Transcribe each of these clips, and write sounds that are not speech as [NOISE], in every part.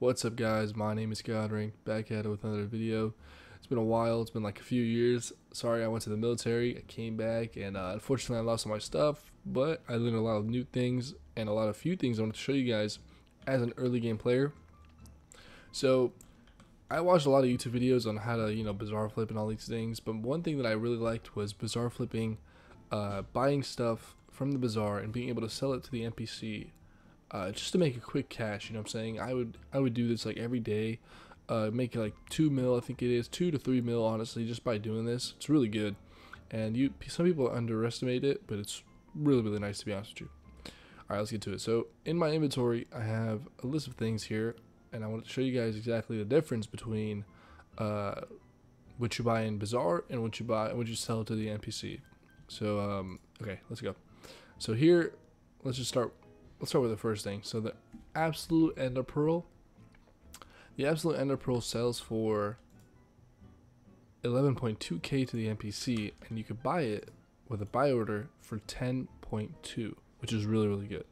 What's up guys, my name is Godring, back at it with another video. It's been a while, it's been like a few years. Sorry I went to the military, I came back and uh, unfortunately I lost all my stuff, but I learned a lot of new things and a lot of few things I want to show you guys as an early game player. So I watched a lot of YouTube videos on how to, you know, bazaar flip and all these things, but one thing that I really liked was bazaar flipping, uh, buying stuff from the bazaar and being able to sell it to the NPC uh, just to make a quick cash. You know what I'm saying? I would I would do this like every day, uh, make like two mil. I think it is two to three mil. Honestly, just by doing this, it's really good. And you some people underestimate it, but it's really really nice to be honest with you. All right, let's get to it. So in my inventory, I have a list of things here, and I want to show you guys exactly the difference between uh, what you buy in Bazaar and what you buy what you sell to the NPC. So um, okay, let's go. So here, let's just start let's start with the first thing. So the absolute ender pearl, the absolute ender pearl sells for 11.2k to the NPC, and you could buy it with a buy order for 10.2, which is really really good.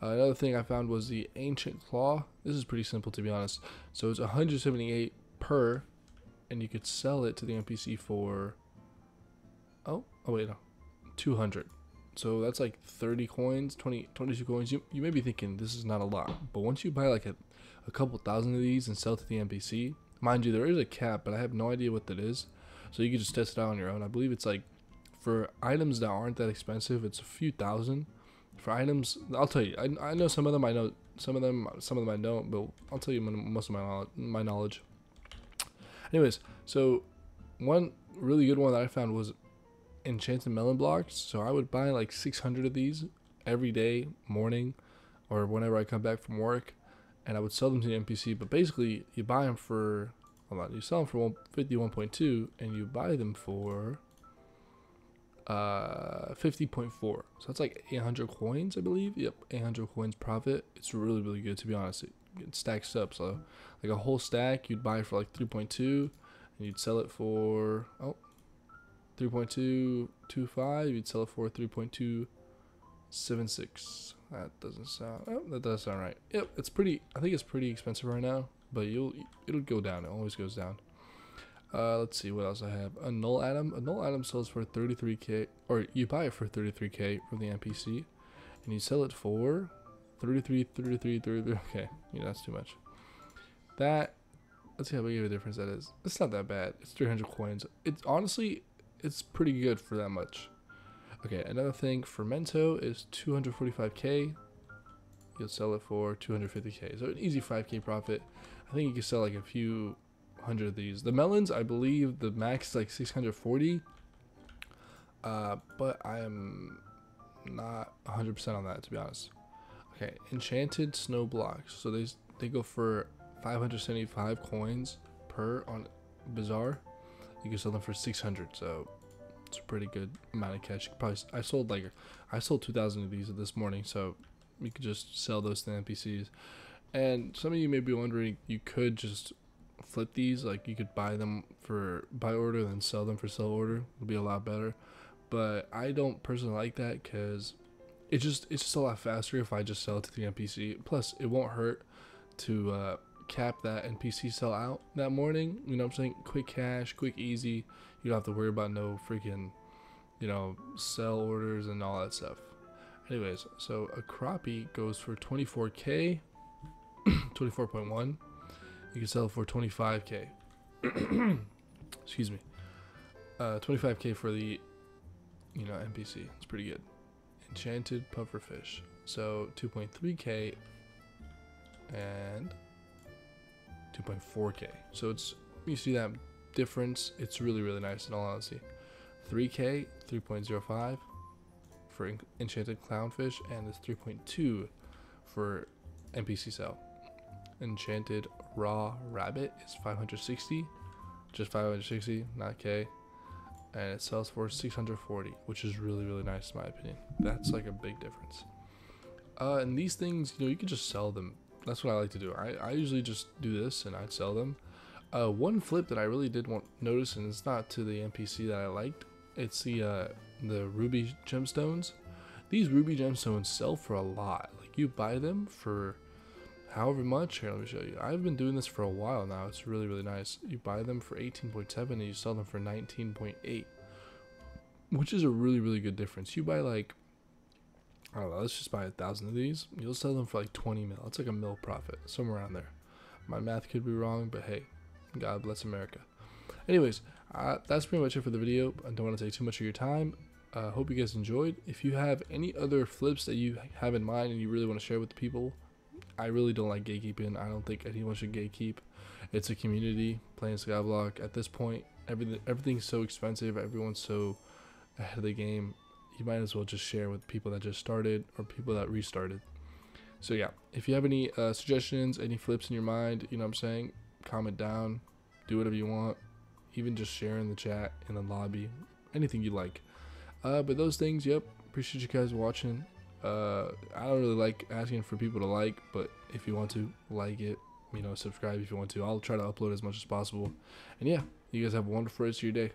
Uh, another thing I found was the ancient claw. This is pretty simple to be honest. So it's 178 per, and you could sell it to the NPC for. Oh, oh wait, no, 200. So that's like 30 coins, 20, 22 coins. You, you may be thinking this is not a lot, but once you buy like a, a couple thousand of these and sell to the NPC, mind you, there is a cap, but I have no idea what that is. So you can just test it out on your own. I believe it's like for items that aren't that expensive, it's a few thousand. For items, I'll tell you, I, I know some of them, I know some of them, some of them I don't, but I'll tell you most of my. My knowledge. Anyways, so one really good one that I found was enchanted melon blocks. So I would buy like 600 of these every day, morning, or whenever I come back from work, and I would sell them to the NPC. But basically, you buy them for hold on, you sell them for 51.2, and you buy them for uh 50.4 so that's like 800 coins i believe yep 800 coins profit it's really really good to be honest it, it stacks up so like a whole stack you'd buy for like 3.2 and you'd sell it for oh 3.225, you'd sell it for 3.276. That doesn't sound, oh, that does sound right. Yep, it's pretty, I think it's pretty expensive right now, but you'll, it'll go down. It always goes down. Uh, let's see what else I have. A null atom. A null atom sells for 33k, or you buy it for 33k from the NPC, and you sell it for 33, 33, 33. [LAUGHS] Okay, yeah, that's too much. That, let's see how big of a difference that is. It's not that bad. It's 300 coins. It's honestly, it's pretty good for that much. Okay, another thing, Fermento is 245k. You'll sell it for 250k. So an easy 5k profit. I think you can sell like a few hundred of these. The melons, I believe the max is like 640. Uh, but I am not 100% on that to be honest. Okay, enchanted snow blocks. So they they go for 575 coins per on Bazaar you can sell them for 600 so it's a pretty good amount of cash. Probably i sold like i sold 2000 of these this morning so you could just sell those to npcs and some of you may be wondering you could just flip these like you could buy them for buy order and then sell them for sell order. Would be a lot better. But i don't personally like that because it just it's just a lot faster if i just sell it to the npc plus it won't hurt to uh, cap that NPC sell out that morning. You know what I'm saying? Quick cash, quick easy. You don't have to worry about no freaking, you know, sell orders and all that stuff. Anyways, so a crappie goes for 24k, [CLEARS THROAT] 24.1. You can sell for 25k. [CLEARS THROAT] Excuse me. Uh, 25k for the, you know, NPC. It's pretty good. Enchanted pufferfish. So 2.3k and 2.4k. So it's you see that difference. It's really really nice in all honesty. 3k, 3.05 for enchanted clownfish, and it's 3.2 for NPC sell. Enchanted raw rabbit is 560, just 560, not k, and it sells for 640, which is really really nice in my opinion. That's like a big difference. Uh, and these things, you know, you can just sell them that's what I like to do. I, I usually just do this and I'd sell them. Uh, one flip that I really did want notice, and it's not to the NPC that I liked. It's the uh, the ruby gemstones. These ruby gemstones sell for a lot. Like you buy them for however much. Here, let me show you. I've been doing this for a while now. It's really, really nice. You buy them for 18.7 and you sell them for 19.8, which is a really, really good difference. You buy like, I don't know, let's just buy a thousand of these. You'll sell them for like 20 mil. It's like a mil profit, somewhere around there. My math could be wrong, but hey, God bless America. Anyways, uh, that's pretty much it for the video. I don't want to take too much of your time. Uh, hope you guys enjoyed. If you have any other flips that you have in mind and you really want to share with the people, I really don't like gatekeeping. I don't think anyone should gatekeep. It's a community playing Skyblock. At this point, everything everything's so expensive. Everyone's so ahead of the game. You might as well just share with people that just started or people that restarted. So yeah, if you have any uh, suggestions, any flips in your mind, you know what I'm saying, comment down, do whatever you want, even just share in the chat in the lobby, anything you like. Uh, but those things, yep. Appreciate you guys watching. Uh, I don't really like asking for people to like, but if you want to like it, you know, subscribe if you want to. I'll try to upload as much as possible. And yeah, you guys have a wonderful rest of your day.